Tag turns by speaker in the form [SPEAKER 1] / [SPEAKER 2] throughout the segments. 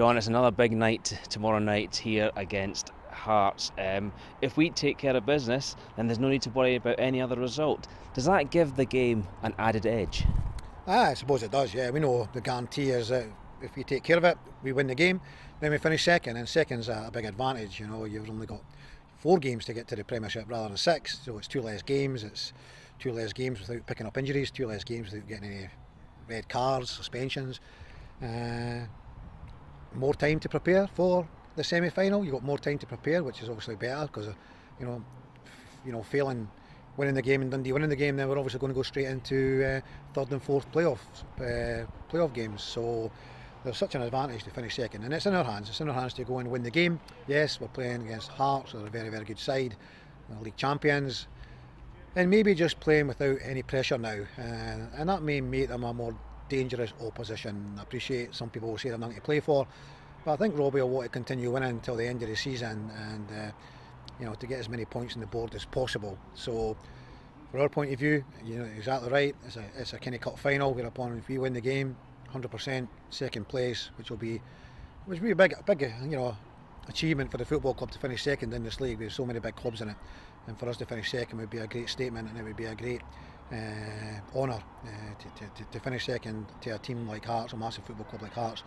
[SPEAKER 1] John, it's another big night tomorrow night here against Hearts. Um, if we take care of business, then there's no need to worry about any other result. Does that give the game an added edge?
[SPEAKER 2] Ah, I suppose it does, yeah. We know the guarantee is that if we take care of it, we win the game, then we finish second, and second's a, a big advantage. You know, you've only got four games to get to the Premiership rather than six, so it's two less games. It's two less games without picking up injuries, two less games without getting any red cards, suspensions. Uh, more time to prepare for the semi-final. You've got more time to prepare, which is obviously better because, you know, you know, failing winning the game in Dundee winning the game, then we're obviously going to go straight into uh, third and fourth playoffs, uh, playoff games. So there's such an advantage to finish second, and it's in our hands. It's in our hands to go and win the game. Yes, we're playing against Hearts, they're a very, very good side, league champions, and maybe just playing without any pressure now, uh, and that may make them a more dangerous opposition. I appreciate some people will say they're nothing to play for, but I think Robbie will want to continue winning until the end of the season, and uh, you know to get as many points on the board as possible. So. From our point of view, you know exactly right. It's a it's a Kenny Cup final. Whereupon if we win the game, 100% second place, which will be which will be a big, big, you know, achievement for the football club to finish second in this league. There's so many big clubs in it, and for us to finish second would be a great statement, and it would be a great honour uh, to, to, to, finish second to a team like Hearts, a massive football club like Hearts.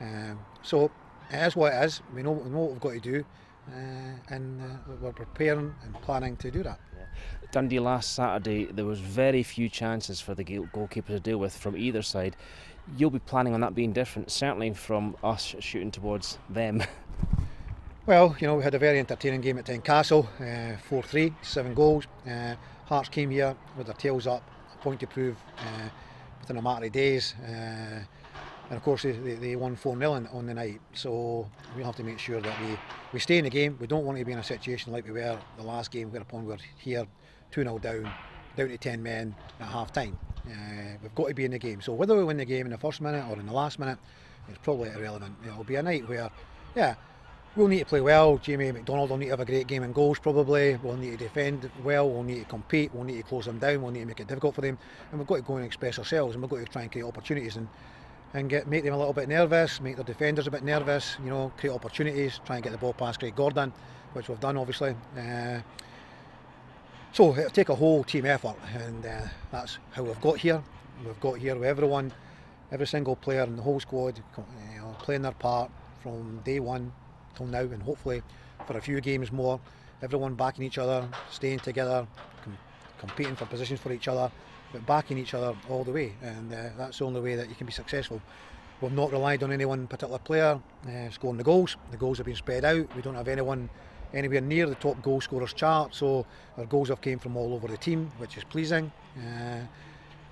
[SPEAKER 2] Um, so it is what it is. We know, we know what we've got to do, uh, and uh, we're preparing and planning to do that.
[SPEAKER 1] Dundee last Saturday, there was very few chances for the goalkeeper to deal with from either side you'll be planning on that being different, certainly from us shooting towards them.
[SPEAKER 2] Well, you know, we had a very entertaining game at Tynecastle, uh, 4 3, seven goals. Hearts came here with their tails up, a point to prove uh, within a matter of days. Uh, and of course, they, they won 4 0 on the night. So we have to make sure that we, we stay in the game. We don't want to be in a situation like we were the last game, whereupon we we're here 2 0 down, down to 10 men at half time. Uh, we've got to be in the game. So whether we win the game in the first minute or in the last minute, it's probably irrelevant. It'll be a night where, yeah, we'll need to play well. Jamie MacDonald will need to have a great game in goals probably. We'll need to defend well. We'll need to compete. We'll need to close them down. We'll need to make it difficult for them. And we've got to go and express ourselves. And we've got to try and create opportunities and and get make them a little bit nervous, make their defenders a bit nervous. You know, create opportunities. Try and get the ball past Craig Gordon, which we've done obviously. Uh, so it'll take a whole team effort, and uh, that's how we've got here. We've got here with everyone, every single player in the whole squad you know, playing their part from day one till now, and hopefully for a few games more. Everyone backing each other, staying together, com competing for positions for each other, but backing each other all the way, and uh, that's the only way that you can be successful. We've not relied on any one particular player uh, scoring the goals. The goals have been spread out. We don't have anyone anywhere near the top goal scorers chart. So our goals have came from all over the team, which is pleasing. Uh,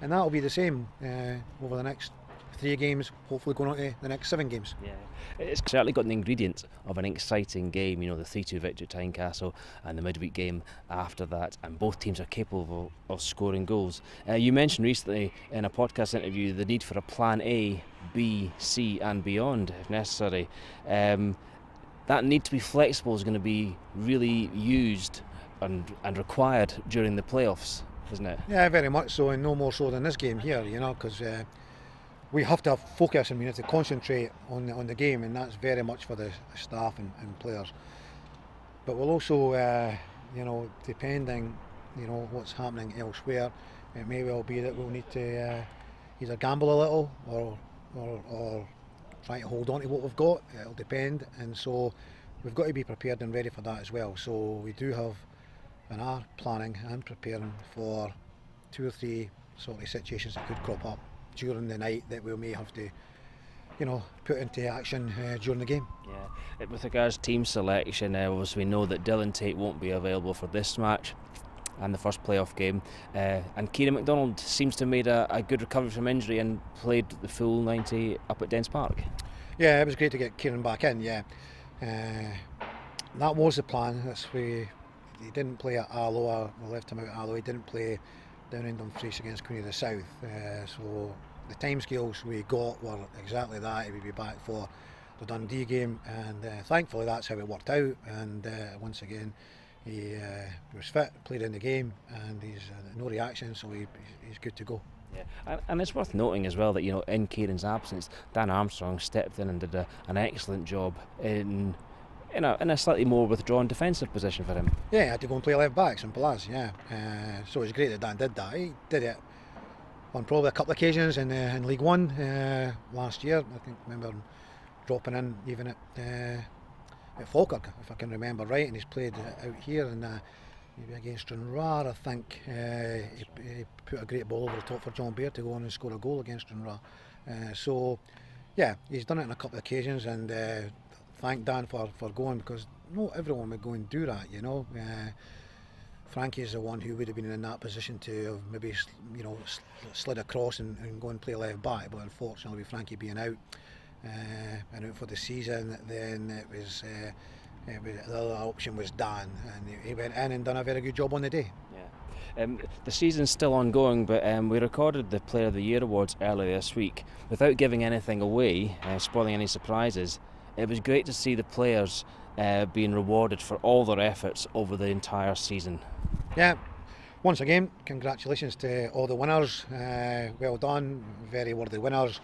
[SPEAKER 2] and that'll be the same uh, over the next three games, hopefully going on to the next seven games.
[SPEAKER 1] Yeah, it's certainly got the ingredients of an exciting game. You know, the 3-2 victory at Tynecastle and the midweek game after that, and both teams are capable of, of scoring goals. Uh, you mentioned recently in a podcast interview the need for a plan A, B, C, and beyond if necessary. Um, that need to be flexible is going to be really used and, and required during the playoffs, isn't it?
[SPEAKER 2] Yeah, very much so, and no more so than this game here, you know, because uh, we have to focus and we have to concentrate on the, on the game, and that's very much for the staff and, and players. But we'll also, uh, you know, depending, you know, what's happening elsewhere, it may well be that we'll need to uh, either gamble a little or, or, or trying to hold on to what we've got. It'll depend, and so we've got to be prepared and ready for that as well. So we do have and are planning and preparing for two or three sort of situations that could crop up during the night that we may have to you know, put into action uh, during the game.
[SPEAKER 1] Yeah, with regards to team selection, uh, obviously we know that Dylan Tait won't be available for this match and the first playoff game. Uh, and Kieran MacDonald seems to have made a, a, good recovery from injury and played the full 90 up at Dens Park.
[SPEAKER 2] Yeah, it was great to get Kieran back in. Yeah, uh, that was the plan. That's we he didn't play at Alloa. We left him out at Alloa. He didn't play down in Dumfries against Queen of the South. Uh, so the timescales we got were exactly that. He would be back for the Dundee game, and uh, thankfully that's how it worked out. And uh, once again, he uh, was fit, played in the game, and he's uh, no reaction, so he, he's good to go.
[SPEAKER 1] Yeah, and, and it's worth noting as well that you know in Kieran's absence, Dan Armstrong stepped in and did a, an excellent job in in a, in a slightly more withdrawn defensive position for him.
[SPEAKER 2] Yeah, I had to go and play left back, simple as, yeah. Uh, so it's great that Dan did that. He did it on probably a couple of occasions in, uh, in League One uh, last year. I think remember dropping in even at uh, at Falkirk, if I can remember right, and he's played out here and uh, maybe against Stranraer, I think. Uh, he, he, put a great ball over the top for John Baird to go on and score a goal against. Uh, so, yeah, he's done it on a couple of occasions, and uh, thank Dan for, for going because not everyone would go and do that, you know. Uh, Frankie is the one who would have been in that position to have maybe you know slid across and, and go and play left back, but unfortunately with Frankie being out uh, and out for the season, then it was, uh, it was the other option was Dan, and he went in and done a very good job on the day.
[SPEAKER 1] Yeah. Um, the season's still ongoing, but um, we recorded the Player of the Year awards earlier this week without giving anything away, uh, spoiling any surprises. It was great to see the players uh, being rewarded for all their efforts over the entire season.
[SPEAKER 2] Yeah, once again, congratulations to all the winners. Uh, well done, very worthy winners.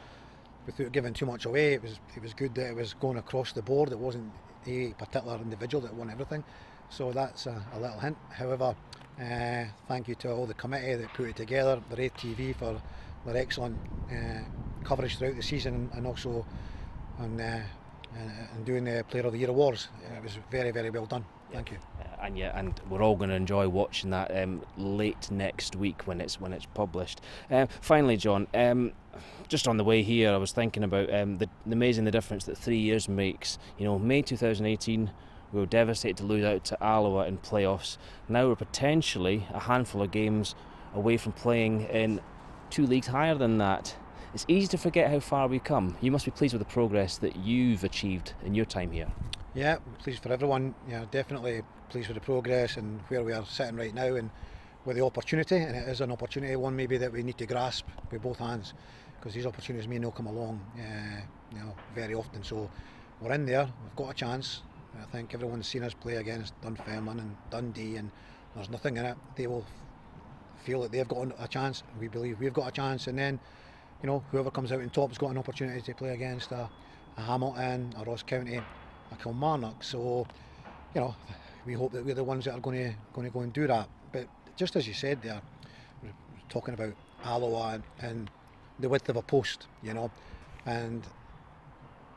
[SPEAKER 2] Without giving too much away, it was it was good that it was going across the board. It wasn't a particular individual that won everything. So that's a, a little hint. However, uh, thank you to all the committee that put it together, the Raith TV for their excellent uh, coverage throughout the season and also on uh, and doing the Player of the Year awards. It was very, very well done. Thank you.
[SPEAKER 1] Uh, and yeah, and we're all going to enjoy watching that um, late next week when it's when it's published. Uh, finally, John, um, just on the way here, I was thinking about um, the, the amazing the difference that three years makes. You know, May 2018. We were devastated to lose out to Alloa in playoffs. Now we're potentially a handful of games away from playing in two leagues higher than that. It's easy to forget how far we've come. You must be pleased with the progress that you've achieved in your time here.
[SPEAKER 2] Yeah, pleased for everyone. Yeah, definitely pleased with the progress and where we are sitting right now and with the opportunity. And it is an opportunity, one maybe that we need to grasp with both hands because these opportunities may not come along, uh, you know, very often. So we're in there. We've got a chance. I think everyone's seen us play against Dunfermline and Dundee, and there's nothing in it. They will feel that they've got a chance. We believe we've got a chance, and then you know, whoever comes out in top's got an opportunity to play against a, a Hamilton, a Ross County, a Kilmarnock. So, you know, we hope that we're the ones that are going to going to go and do that. But just as you said there, talking about Alloa and, and the width of a post, you know, and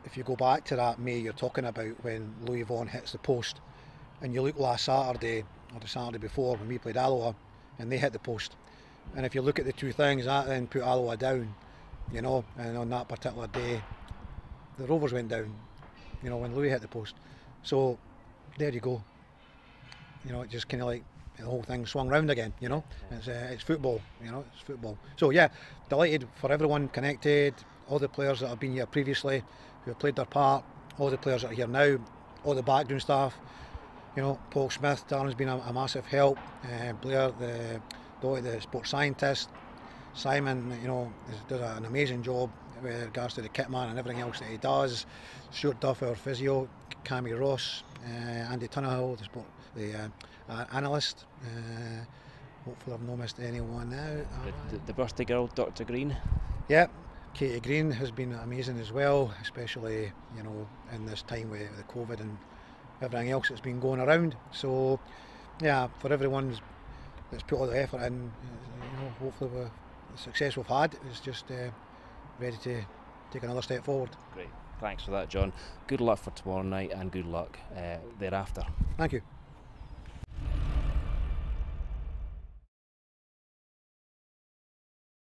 [SPEAKER 2] if you go back to that May you're talking about when Lewis Vaughan hits the post, and you look last Saturday or the Saturday before when we played Alloa, and they hit the post, and if you look at the two things, that then put Alloa down you know, and on that particular day, the Rovers went down, you know, when Lewis hit the post. So there you go. You know, it just kind of like the whole thing swung round again. You know, it's uh, it's football. You know, it's football. So yeah, delighted for everyone connected, all the players that have been here previously, who have played their part, all the players that are here now, all the background staff. You know, Paul Smith, Darren's been a, a massive help. Uh, Blair, the the sports scientist, Simon, you know, does an amazing job with regards to the kit man and everything else that he does. Stuart Duff, our physio, Cammy Ross, uh, Andy Tunnahill, the, sport, the uh, analyst. Uh, hopefully, I've not missed anyone now.
[SPEAKER 1] The, the, the birthday girl, Dr. Green.
[SPEAKER 2] Yeah, Katie Green has been amazing as well, especially you know in this time with the COVID and everything else that's been going around. So, yeah, for everyone that's put all the effort in, you know, hopefully we're the success we've had is just uh, ready to take another step forward.
[SPEAKER 1] Great. Thanks for that, John. Good luck for tomorrow night and good luck uh, thereafter.
[SPEAKER 2] Thank you.